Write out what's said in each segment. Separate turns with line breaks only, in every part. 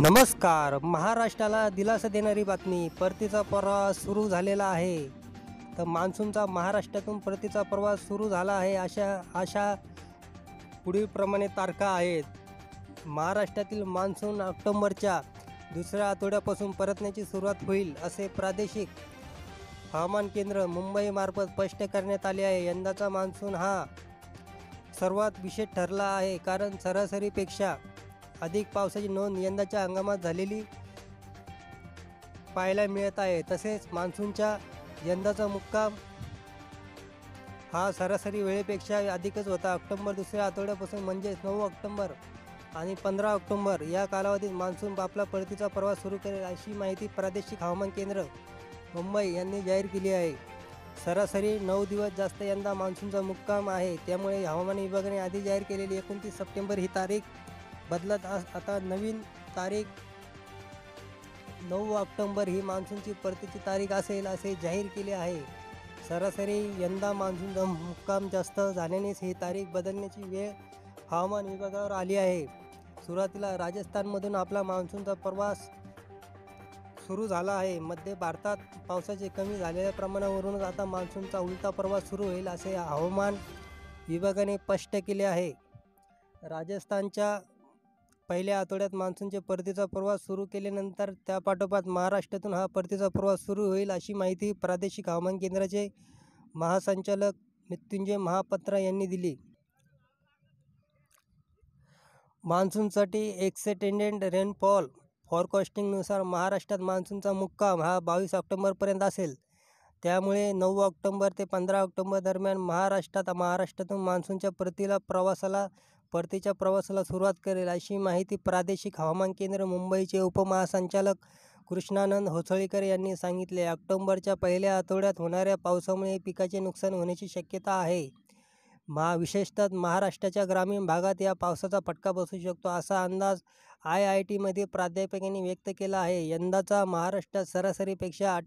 नमस्कार. महाराष्ट्राला दिलासा देणारी बातमी परतीचा प्रवास सुरू झालेला आहे. तर मान्सूनचा महाराष्ट्रातून परतीचा प्रवास सुरू झाला आहे अशा अशा पुढीलप्रमाणे तारखा आहेत. महाराष्ट्रातील मान्सून ऑक्टोबरच्या दुसऱ्या आठवड्यापासून परतण्याची सुरुवात होईल असे प्रादेशिक हवामान केंद्र मुंबईमार्फत स्पष्ट करण्यात आले आहे. यंदाचा मान्सून हा सर्वात विशेष ठरला आहे कारण सरासरीपेक्षा अधिक पावसाची नोंद यंदाच्या हंगामात झालेली पाहायला मिळत आहे. तसेच मान्सूनच्या यंदाचा मुक्काम हा सरासरी वेळेपेक्षा अधिकच होता. ऑक्टोंबर दुसऱ्या आठवड्यापासून म्हणजेच नऊ ऑक्टोंबर आणि पंधरा ऑक्टोंबर या कालावधीत मान्सून आपला परतीचा प्रवास सुरू करेल अशी माहिती प्रादेशिक हवामान केंद्र मुंबई यांनी जाहीर केली आहे. सरासरी नऊ दिवस जास्त यंदा मान्सूनचा मुक्काम आहे. त्यामुळे हवामान विभागाने आधी जाहीर केलेली एकोणतीस सप्टेंबर ही तारीख बदलत अस आता नवीन तारीख नऊ ऑक्टोंबर ही मान्सूनची परतीची तारीख असेल असे जाहीर केले आहे. सरासरी यंदा मान्सूनचा मुक्काम जास्त झाल्यानेच ही तारीख बदलण्याची वेळ हवामान विभागावर आली आहे. सुरुवातीला राजस्थानमधून आपला मान्सूनचा प्रवास सुरू झाला आहे. मध्य भारतात पावसाचे कमी झालेल्या प्रमाणावरूनच आता मान्सूनचा उलटा प्रवास सुरू होईल असे हवामान विभागाने स्पष्ट केले आहे. राजस्थानच्या पहिल्या आठवड्यात मान्सूनचे परतीचा प्रवास सुरू केल्यानंतर त्यापाठोपाठ महाराष्ट्रातून हा परतीचा प्रवास सुरू होईल अशी माहिती प्रादेशिक हवामान केंद्राचे महासंचालक मृत्युंजय महापात्रा यांनी दिली. मान्सूनसाठी एक्सेटेंडेड रेनफॉल फॉरकास्टिंगनुसार महाराष्ट्रात मान्सूनचा मुक्काम हा बावीस ऑक्टोबरपर्यंत असेल. त्यामुळे नऊ ऑक्टोबर ते पंधरा ऑक्टोबर दरम्यान महाराष्ट्रात महाराष्ट्रातून मान्सूनच्या परतीला प्रवासाला परतीच्या प्रवासाला सुरुवात करेल अशी माहिती प्रादेशिक हवामान केंद्र मुंबईचे उपमहासंचालक कृष्णानंद होसळीकर यांनी सांगितले. ऑक्टोबरच्या पहिल्या आठवड्यात होणाऱ्या पावसामुळे पिकाचे नुकसान होण्याची शक्यता आहे. महा विशेषतः महाराष्ट्राच्या ग्रामीण भागात या पावसाचा फटका बसू शकतो असा अंदाज आय आय टीमध्ये प्राध्यापकांनी व्यक्त केला आहे. यंदाचा महाराष्ट्रात सरासरीपेक्षा आठ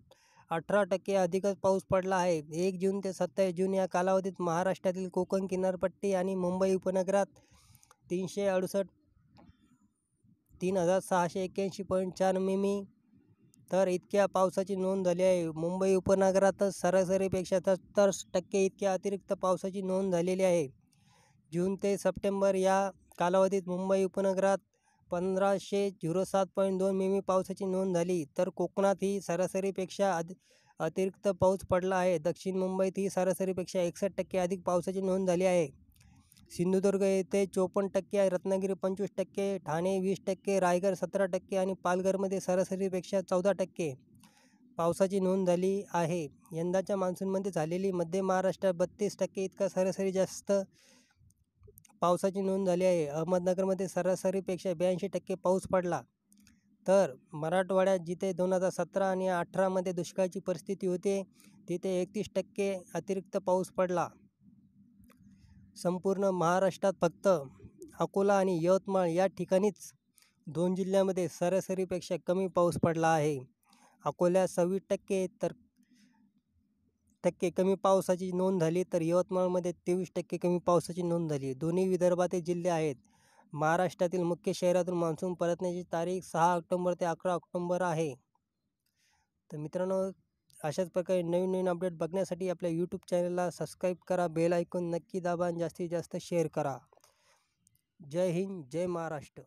अठरा टक्के अधिकच पाऊस पडला आहे. एक जून ते सत्तावीस जून या कालावधीत महाराष्ट्रातील कोकण किनारपट्टी आणि मुंबई उपनगरात तीनशे अडुसष्ट तीन हजार सहाशे एक्क्याऐंशी पॉईंट चार मिमी. तर इतक्या पावसाची नोंद झाली आहे. मुंबई उपनगरातच सरासरीपेक्षा सत्तर टक्के इतक्या अतिरिक्त पावसाची नोंद झालेली आहे. जून ते सप्टेंबर या कालावधीत मुंबई उपनगरात पंधराशे झिरो सात पॉईंट दोन मिमी पावसाची नोंद झाली. तर कोकणातही सरासरीपेक्षा अध अतिरिक्त पाऊस पडला आहे. दक्षिण मुंबईत ही सरासरीपेक्षा एकसष्ट टक्के अधिक पावसाची नोंद झाली आहे. सिंधुदुर्ग येथे चोपन्न टक्के रत्नागिरी पंचवीस टक्के ठाणे वीस टक्के रायगड सतरा टक्के आणि पालघरमध्ये सरासरीपेक्षा चौदा टक्के पावसाची नोंद झाली आहे. यंदाच्या मान्सूनमध्ये झालेली मध्य महाराष्ट्रात बत्तीस टक्के इतका सरासरी जास्त पावसाची नोंद झाली आहे. अहमदनगरमध्ये सरासरीपेक्षा ब्याऐंशी टक्के पाऊस पडला. तर मराठवाड्यात जिथे दोन हजार सतरा आणि अठरामध्ये दुष्काळाची परिस्थिती होते तिथे एकतीस टक्के अतिरिक्त पाऊस पडला. संपूर्ण महाराष्ट्रात फक्त अकोला आणि यवतमाळ या ठिकाणीच दोन जिल्ह्यामध्ये सरासरीपेक्षा कमी पाऊस पडला आहे. अकोल्यात सव्वीस टक्के तर टक्के कमी पावसाची नोंद झाली तर यवतमाळमध्ये तेवीस टक्के कमी पावसाची नोंद झाली. दोन्ही विदर्भातील जिल्हे आहेत. महाराष्ट्रातील मुख्य शहरातून मान्सून परतण्याची तारीख सहा ऑक्टोंबर ते अकरा ऑक्टोंबर आहे. तर मित्रांनो अशाच प्रकारे नवीन नवीन अपडेट बघण्यासाठी आपल्या यूट्यूब चॅनलला सबस्क्राईब करा बेल ऐकून नक्की दाबा आणि जास्तीत जास्त शेअर करा. जय हिंद जय महाराष्ट्र.